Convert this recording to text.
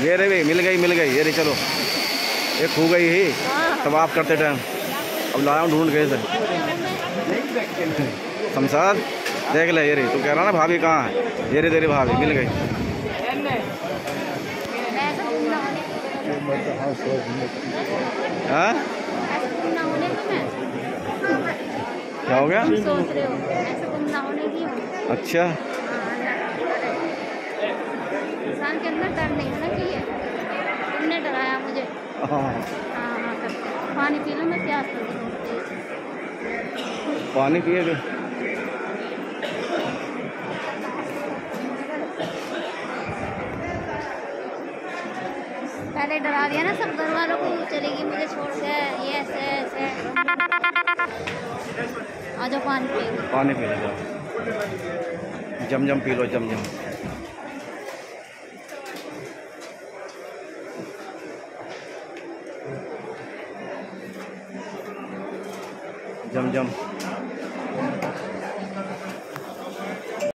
ये रे भाई मिल गई मिल गई। ये रे चलो। ये खो गई ही। तब आप करते टाइम अब लाया ढूंढ गए शमशाद देख ले ये रे। तू कह रहा ना भाभी कहाँ है? ये रे तेरी भाभी मिल गई। हाँ? क्या हो गया? अच्छा। इंसान के अंदर डर नहीं होना चाहिए तुमने डराया मुझे। हाँ। हाँ हाँ पानी पी लो मैं प्यास लगी बहुत तेज पानी पिएगा पहले डरा दिया ना सब घर वालों को चलेगी मुझे छोड़ के ये ऐसे ऐसे। आ जाओ पानी पिएँगे पानी पी लो। जम जम पी लो जम जम जम जम।